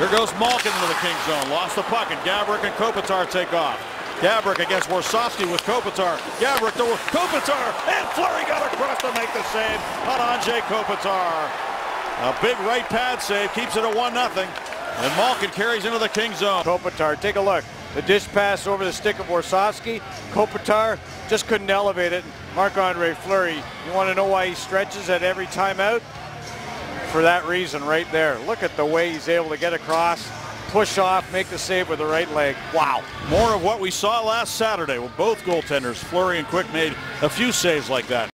Here goes Malkin into the king zone. Lost the puck, and Gaborik and Kopitar take off. Gaborik against Warsofsky with Kopitar. Gaborik to Kopitar, and Fleury got across to make the save on Anze Kopitar. A big right pad save keeps it at 1 0. And Malkin carries into the king zone. Kopitar, take a look. The dish pass over the stick of Warsofsky. Kopitar just couldn't elevate it. Marc-Andre Fleury, you want to know why he stretches at every timeout? For that reason right there. Look at the way he's able to get across, push off, make the save with the right leg. Wow. More of what we saw last Saturday with both goaltenders, Fleury and Quick, made a few saves like that.